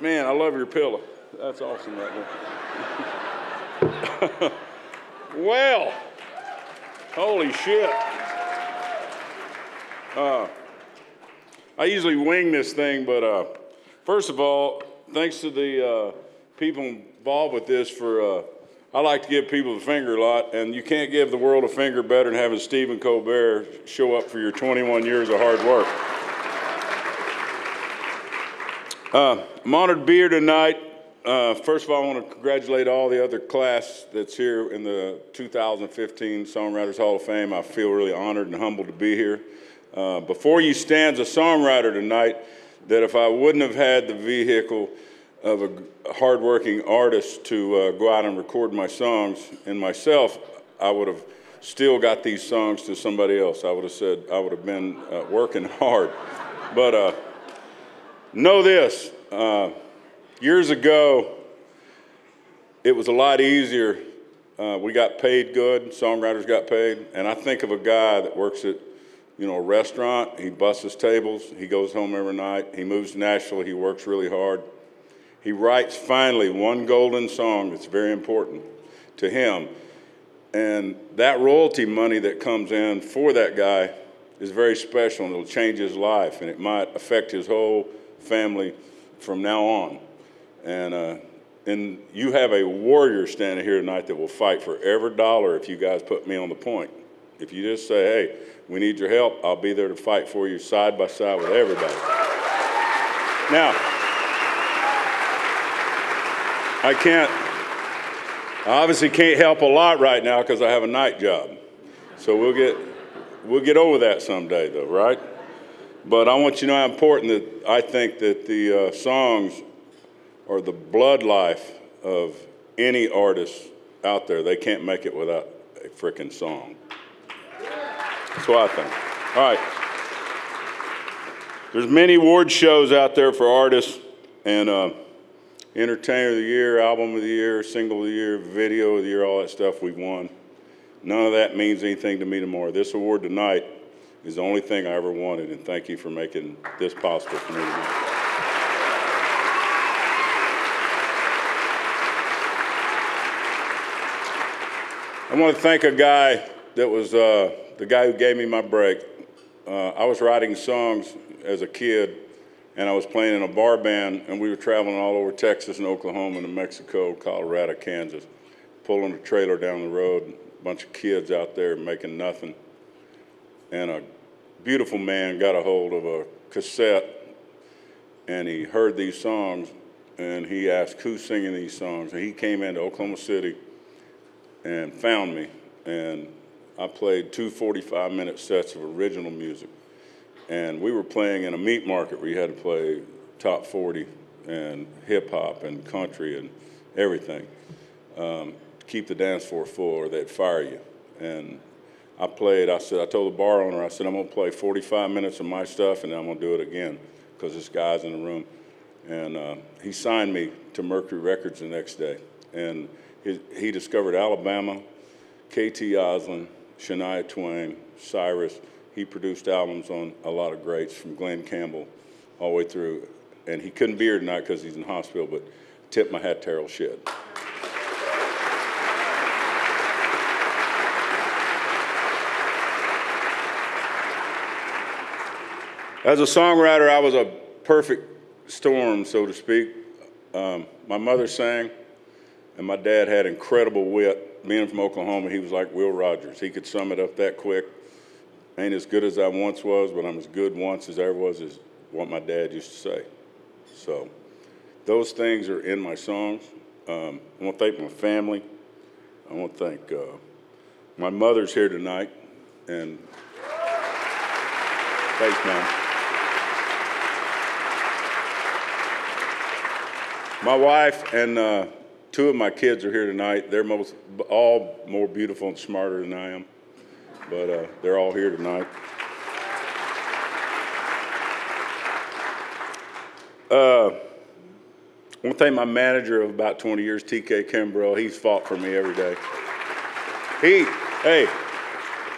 Man, I love your pillow. That's awesome right there. well, holy shit. Uh, I usually wing this thing, but uh, first of all, thanks to the uh, people involved with this for, uh, I like to give people the finger a lot, and you can't give the world a finger better than having Stephen Colbert show up for your 21 years of hard work. Uh, I'm honored to be here tonight. Uh, first of all, I want to congratulate all the other class that's here in the 2015 Songwriters Hall of Fame. I feel really honored and humbled to be here. Uh, before you stands a songwriter tonight that if I wouldn't have had the vehicle of a hardworking artist to uh, go out and record my songs and myself, I would have still got these songs to somebody else. I would have said I would have been uh, working hard. But uh, Know this uh, years ago, it was a lot easier. Uh, we got paid good, songwriters got paid, and I think of a guy that works at you know, a restaurant, he busses tables, he goes home every night, he moves to Nashville, he works really hard. He writes finally one golden song that's very important to him. And that royalty money that comes in for that guy is very special and it'll change his life and it might affect his whole family from now on. And, uh, and you have a warrior standing here tonight that will fight for every dollar if you guys put me on the point. If you just say, hey, we need your help, I'll be there to fight for you side by side with everybody. Now, I can't, I obviously can't help a lot right now because I have a night job. So we'll get, we'll get over that someday though, right? But I want you to know how important that I think that the uh, songs are the blood life of any artist out there. They can't make it without a freaking song. That's what I think. All right. There's many award shows out there for artists and uh, Entertainer of the Year, Album of the Year, Single of the Year, Video of the Year, all that stuff we've won. None of that means anything to me anymore. This award tonight is the only thing I ever wanted, and thank you for making this possible for me I want to thank a guy that was uh, the guy who gave me my break. Uh, I was writing songs as a kid, and I was playing in a bar band, and we were traveling all over Texas and Oklahoma and New Mexico, Colorado, Kansas, pulling a trailer down the road, a bunch of kids out there making nothing and a beautiful man got a hold of a cassette and he heard these songs and he asked who's singing these songs? And he came into oklahoma city and found me and i played two 45 minute sets of original music. And we were playing in a meat market where you had to play top 40 and hip hop and country and everything um, keep the dance floor full or they'd fire you. And I played, I said, I told the bar owner, I said, I'm gonna play 45 minutes of my stuff and then I'm gonna do it again because this guy's in the room. And uh, he signed me to Mercury Records the next day. And he, he discovered Alabama, KT Oslin, Shania Twain, Cyrus. He produced albums on a lot of greats from Glen Campbell all the way through. And he couldn't be here tonight because he's in hospital, but tip my hat to Harold Shedd. As a songwriter, I was a perfect storm, so to speak. Um, my mother sang, and my dad had incredible wit. Being from Oklahoma, he was like Will Rogers. He could sum it up that quick. Ain't as good as I once was, but I'm as good once as I ever was, is what my dad used to say. So those things are in my songs. Um, I want to thank my family. I want to thank uh, my mother's here tonight, and thanks, Mom. My wife and uh, two of my kids are here tonight. They're most, all more beautiful and smarter than I am, but uh, they're all here tonight. Uh, I want to thank my manager of about 20 years, TK Kimbrell. He's fought for me every day. He, hey,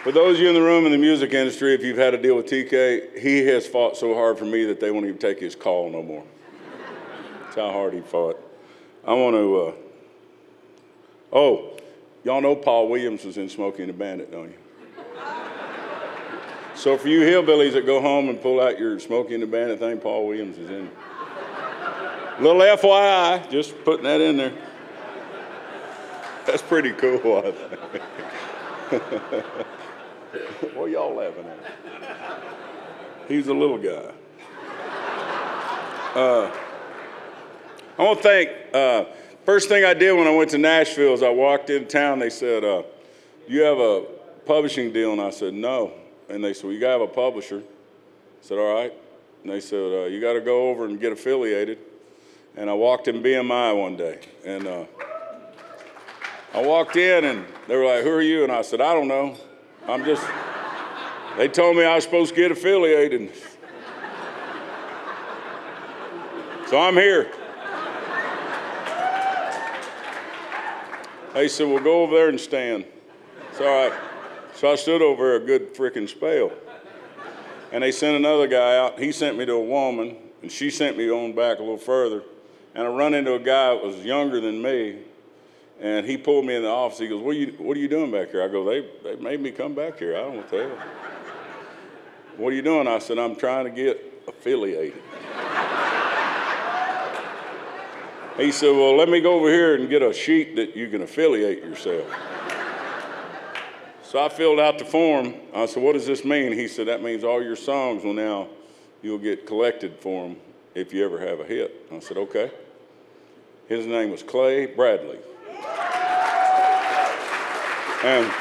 for those of you in the room in the music industry, if you've had to deal with TK, he has fought so hard for me that they won't even take his call no more. That's how hard he fought. I want to, uh, oh, y'all know Paul Williams was in Smokey and the Bandit, don't you? So for you hillbillies that go home and pull out your Smokey and the Bandit thing, Paul Williams is in. Little FYI, just putting that in there. That's pretty cool, I think. what y'all laughing at? He's a little guy. Uh, I want to thank, uh, first thing I did when I went to Nashville is I walked in town, they said, uh, you have a publishing deal? And I said, no. And they said, well, you got to have a publisher. I said, all right. And they said, uh, you got to go over and get affiliated. And I walked in BMI one day. And uh, I walked in and they were like, who are you? And I said, I don't know. I'm just, they told me I was supposed to get affiliated. So I'm here. They said, well, go over there and stand. All right. So I stood over a good freaking spell. And they sent another guy out. He sent me to a woman, and she sent me on back a little further. And I run into a guy that was younger than me, and he pulled me in the office. He goes, what are you, what are you doing back here? I go, they, they made me come back here. I don't know what are you doing? I said, I'm trying to get affiliated. He said, well, let me go over here and get a sheet that you can affiliate yourself. So I filled out the form. I said, what does this mean? He said, that means all your songs will now, you'll get collected for them if you ever have a hit. I said, okay. His name was Clay Bradley. And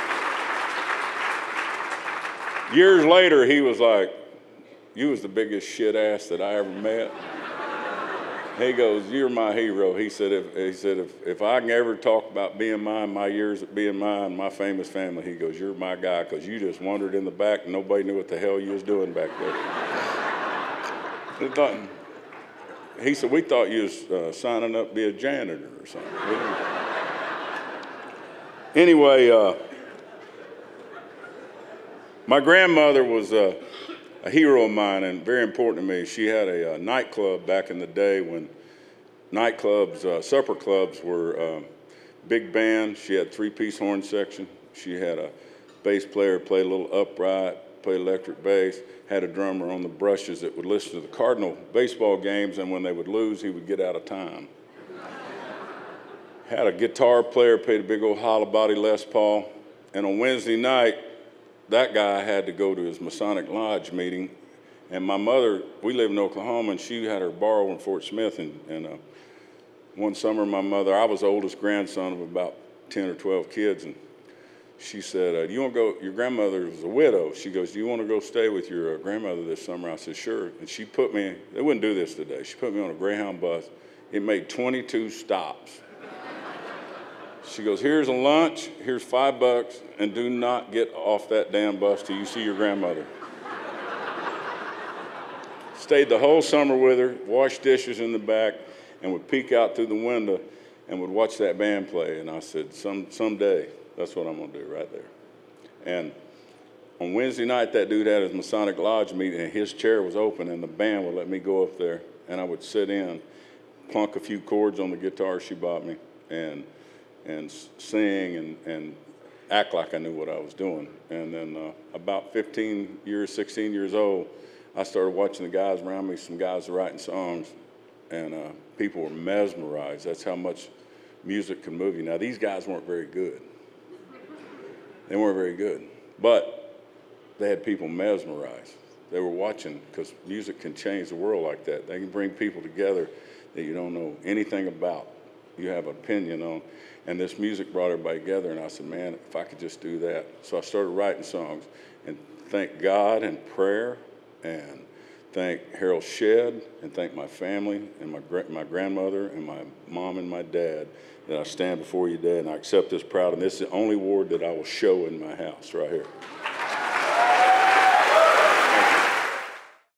years later, he was like, you was the biggest shit ass that I ever met. He goes, "You're my hero." He said, "If he said if, if I can ever talk about BMI, my years at BMI, and my famous family, he goes, "You're my guy," because you just wandered in the back and nobody knew what the hell you was doing back there. thought, he said, "We thought you was uh, signing up to be a janitor or something." anyway, uh, my grandmother was. Uh, a hero of mine and very important to me. She had a, a nightclub back in the day when nightclubs, uh, supper clubs were um, big band. She had three-piece horn section. She had a bass player play a little upright, play electric bass. Had a drummer on the brushes that would listen to the Cardinal baseball games, and when they would lose, he would get out of time. had a guitar player, played a big old hollow body Les Paul, and on Wednesday night, that guy had to go to his Masonic Lodge meeting. And my mother, we live in Oklahoma, and she had her bar in Fort Smith. And, and uh, one summer, my mother, I was the oldest grandson of about 10 or 12 kids, and she said, uh, you want to go? Your grandmother was a widow." She goes, "Do you want to go stay with your uh, grandmother this summer?" I said, "Sure." And she put me. They wouldn't do this today. She put me on a Greyhound bus. It made 22 stops. She goes, Here's a lunch, here's five bucks, and do not get off that damn bus till you see your grandmother. Stayed the whole summer with her, washed dishes in the back, and would peek out through the window and would watch that band play. And I said, Some, Someday, that's what I'm going to do right there. And on Wednesday night, that dude had his Masonic Lodge meeting, and his chair was open, and the band would let me go up there, and I would sit in, plunk a few chords on the guitar she bought me, and and sing and, and act like I knew what I was doing. And then uh, about 15 years, 16 years old, I started watching the guys around me, some guys were writing songs, and uh, people were mesmerized. That's how much music can move you. Now, these guys weren't very good. They weren't very good, but they had people mesmerized. They were watching because music can change the world like that. They can bring people together that you don't know anything about. You have opinion on. And this music brought everybody together, and I said, man, if I could just do that. So I started writing songs, and thank God and prayer, and thank Harold Shedd, and thank my family, and my, my grandmother, and my mom and my dad, that I stand before you today, and I accept this proud, and this is the only award that I will show in my house right here.